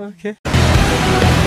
Ok.